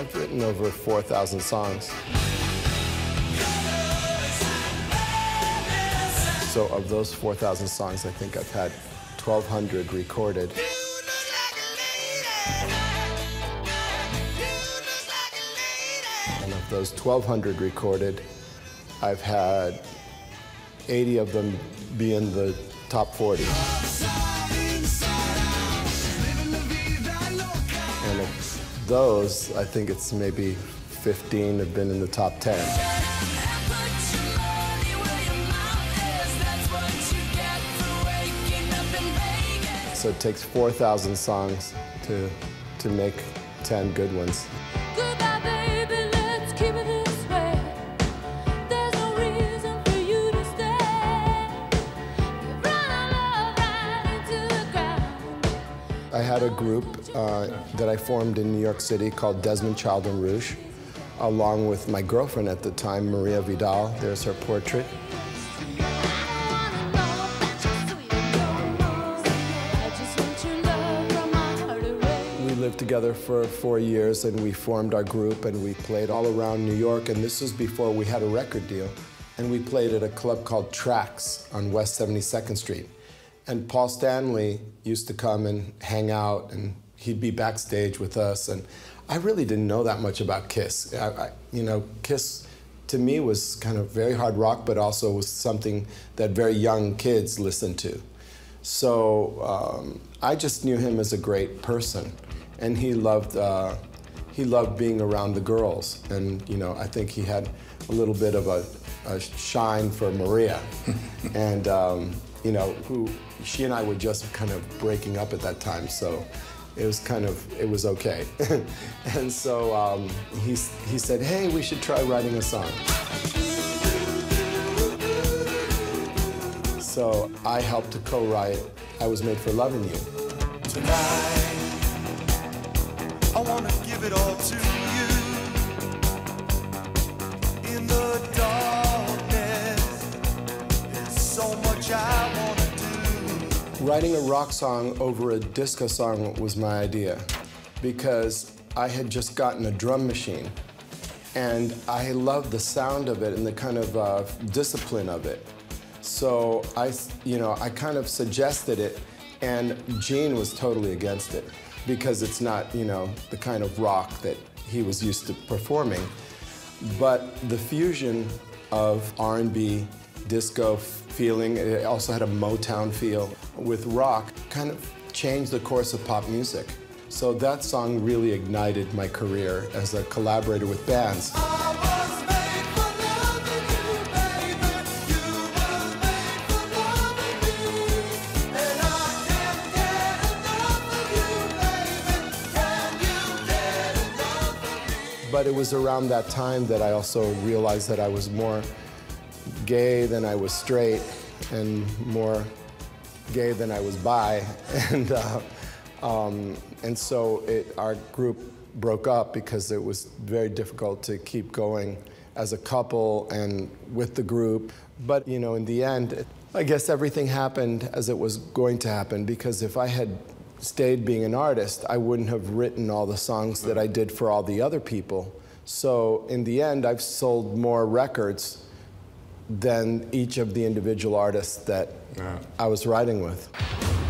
I've written over 4,000 songs. So of those 4,000 songs, I think I've had 1,200 recorded. And of those 1,200 recorded, I've had 80 of them be in the top 40. Those, I think it's maybe 15 have been in the top 10. So it takes 4,000 songs to, to make 10 good ones. I had a group uh, that I formed in New York City called Desmond Child and Rouge, along with my girlfriend at the time, Maria Vidal. There's her portrait. We lived together for four years and we formed our group and we played all around New York. And this was before we had a record deal. And we played at a club called Tracks on West 72nd Street. And Paul Stanley used to come and hang out and he'd be backstage with us. And I really didn't know that much about Kiss. I, I, you know, Kiss to me was kind of very hard rock, but also was something that very young kids listened to. So um, I just knew him as a great person, and he loved uh, he loved being around the girls, and you know I think he had a little bit of a, a shine for Maria, and um, you know who she and I were just kind of breaking up at that time, so it was kind of it was okay, and so um, he he said, hey, we should try writing a song. So I helped to co-write I Was Made for Loving You. Tonight, I wanna give it all to you. Writing a rock song over a disco song was my idea because I had just gotten a drum machine and I loved the sound of it and the kind of uh, discipline of it. So I, you know, I kind of suggested it, and Gene was totally against it because it's not, you know, the kind of rock that he was used to performing. But the fusion of R&B, disco feeling, it also had a Motown feel with rock, kind of changed the course of pop music. So that song really ignited my career as a collaborator with bands. But it was around that time that I also realized that I was more gay than I was straight, and more gay than I was bi, and uh, um, and so it, our group broke up because it was very difficult to keep going as a couple and with the group. But you know, in the end, I guess everything happened as it was going to happen because if I had stayed being an artist, I wouldn't have written all the songs that I did for all the other people. So in the end, I've sold more records than each of the individual artists that I was writing with.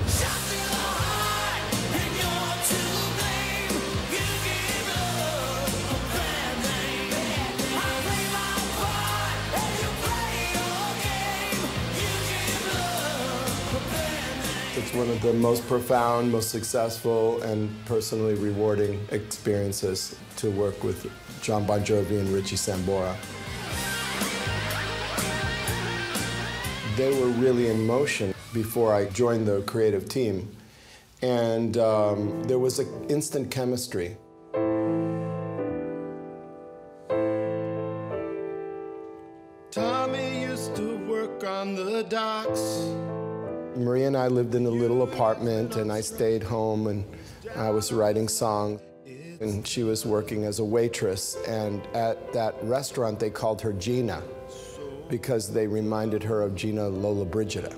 Shots in the heart, and you're to blame. You give up a bad name. I play my part, and you play your game. You give up a bad name. It's one of the most profound, most successful, and personally rewarding experiences to work with Jon Bon Jovi and Richie Sambora. They were really in motion before I joined the creative team, and um, there was an instant chemistry. Tommy used to work on the docks. Maria and I lived in a little apartment, and I stayed home and I was writing songs. And she was working as a waitress, and at that restaurant they called her Gina because they reminded her of Gina Lollobrigida.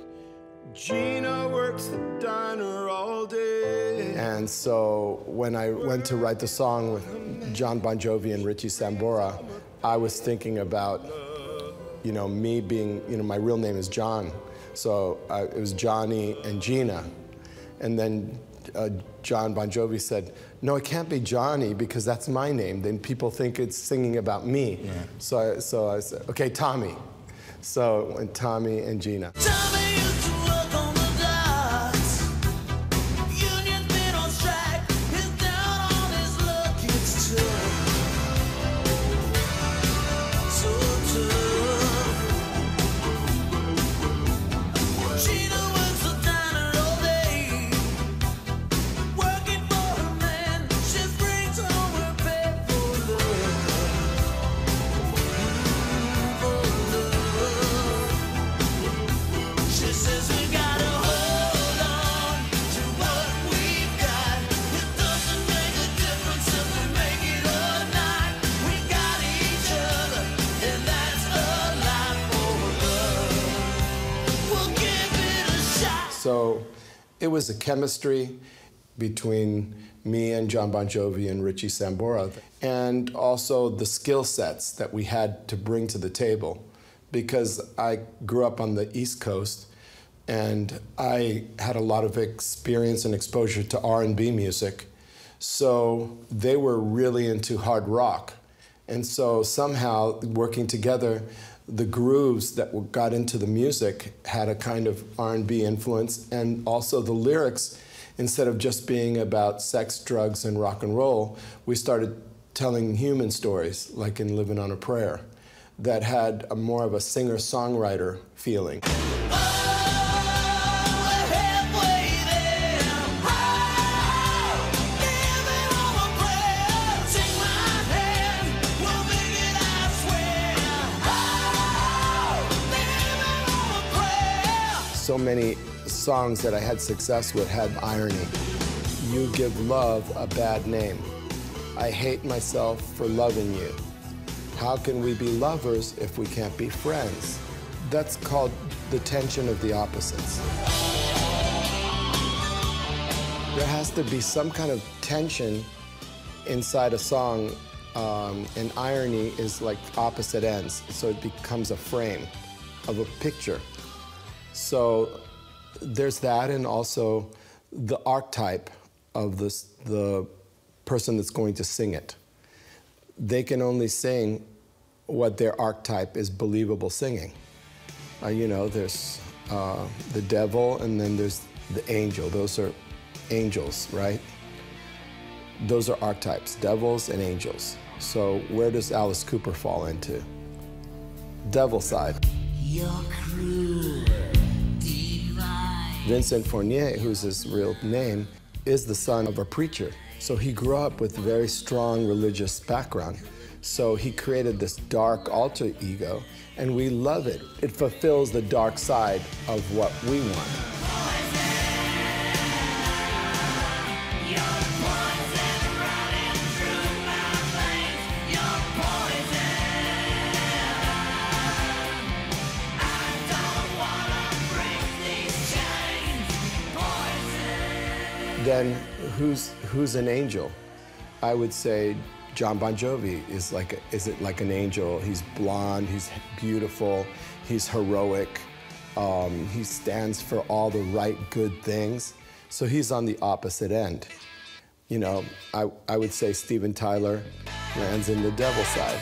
Gina works the diner all day. And And so when I went to write the song with Jon Bon Jovi and Richie Sambora, I was thinking about, you know, me being, you know, my real name is John. So uh, it was Johnny and Gina. And then uh, Jon Bon Jovi said, no, it can't be Johnny because that's my name. Then people think it's singing about me. So, I, so I said, okay, Tommy. So went Tommy and Gina. Tommy So it was a chemistry between me and Jon Bon Jovi and Richie Sambora, and also the skill sets that we had to bring to the table. Because I grew up on the East Coast, and I had a lot of experience and exposure to R&B music. So they were really into hard rock. And so somehow working together, the grooves that got into the music had a kind of R&B influence, and also the lyrics, instead of just being about sex, drugs, and rock and roll, we started telling human stories, like in "Living on a Prayer," that had a more of a singer-songwriter feeling. Many songs that I had success with had irony. You give love a bad name. I hate myself for loving you. How can we be lovers if we can't be friends? That's called the tension of the opposites. There has to be some kind of tension inside a song, um, and irony is like opposite ends, so it becomes a frame of a picture. So there's that, and also the archetype of this, the person that's going to sing it. They can only sing what their archetype is believable singing. Uh, you know, there's uh, the devil, and then there's the angel. Those are angels, right? Those are archetypes, devils and angels. So where does Alice Cooper fall into? Devil side. Cruel, divine. Vincent Furnier, who's his real name, is the son of a preacher. So he grew up with a very strong religious background. So he created this dark alter ego, and we love it. It fulfills the dark side of what we want. Then who's who's an angel? I would say Jon Bon Jovi is like a, is it like an angel? He's blonde, he's beautiful, he's heroic. Um, he stands for all the right good things. So he's on the opposite end. You know, I, I would say Steven Tyler lands in the devil side.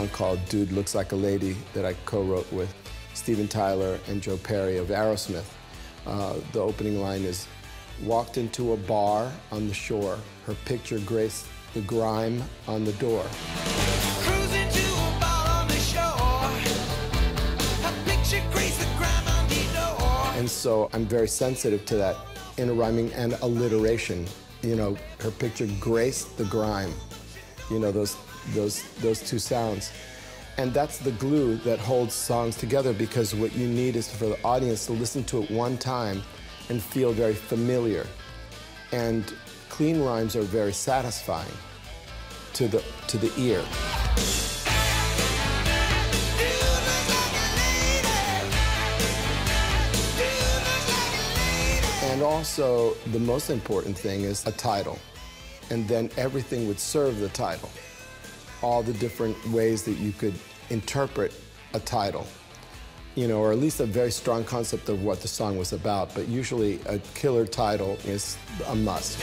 Song called Dude Looks Like a Lady that I co wrote with Steven Tyler and Joe Perry of Aerosmith. Uh, the opening line is Walked into a bar on the shore, her picture graced the grime on the door. Cruising to a bar on the shore. A picture graced the grime on the door. And so I'm very sensitive to that inner rhyming and alliteration. You know, her picture graced the grime. You know, those, those, those two sounds. And that's the glue that holds songs together because what you need is for the audience to listen to it one time and feel very familiar. And clean rhymes are very satisfying to the, to the ear. And also, the most important thing is a title. And then everything would serve the title. All the different ways that you could interpret a title. You know, or at least a very strong concept of what the song was about. But usually, a killer title is a must.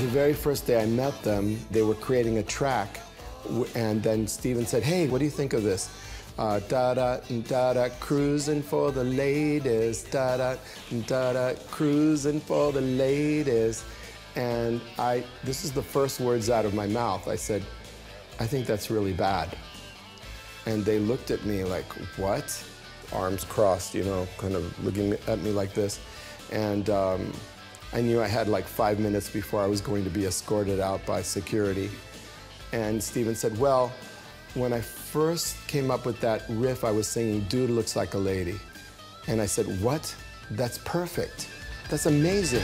The very first day I met them, they were creating a track, and then Steven said, "Hey, what do you think of this?" Uh, da da da da, cruising for the ladies, da da da da, cruising for the ladies, and I. This is the first words out of my mouth. I said, "I think that's really bad," and they looked at me like, "What?" Arms crossed, you know, kind of looking at me like this, and. Um, I knew I had like five minutes before I was going to be escorted out by security. And Steven said, Well, when I first came up with that riff, I was singing, Dude Looks Like a Lady. And I said, What? That's perfect. That's amazing.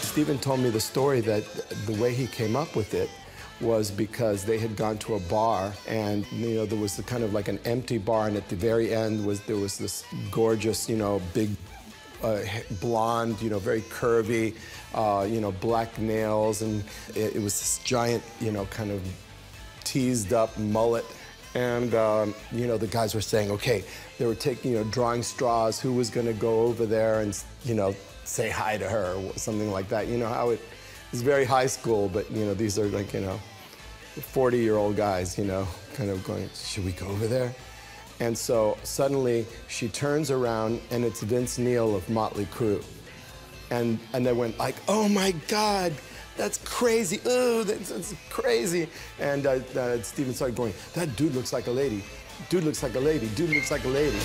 Steven told me the story that the way he came up with it was because they had gone to a bar and you know there was the kind of like an empty bar and at the very end was there was this gorgeous you know big uh, blonde you know very curvy uh, you know black nails and it, it was this giant you know kind of teased up mullet. And, um, you know, the guys were saying, okay, they were taking, you know, drawing straws, who was going to go over there and, you know, say hi to her or something like that. You know how it is very high school, but, you know, these are like, you know, 40 year old guys, you know, kind of going, should we go over there? And so suddenly she turns around and it's Vince Neil of Motley Crue. And, and they went like, oh my God, that's crazy. Ooh, that's, that's crazy. And uh, uh, Steven started going, that dude looks like a lady. Dude looks like a lady. Dude looks like a lady.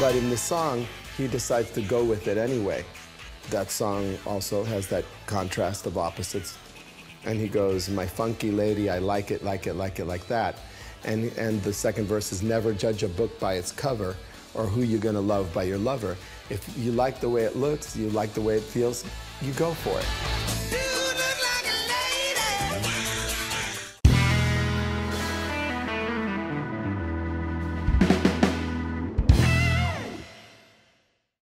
But in the song, he decides to go with it anyway. That song also has that contrast of opposites. And he goes, my funky lady, I like it, like it, like it, like that. And, and the second verse is, never judge a book by its cover or who you're gonna love by your lover. If you like the way it looks, you like the way it feels, you go for it.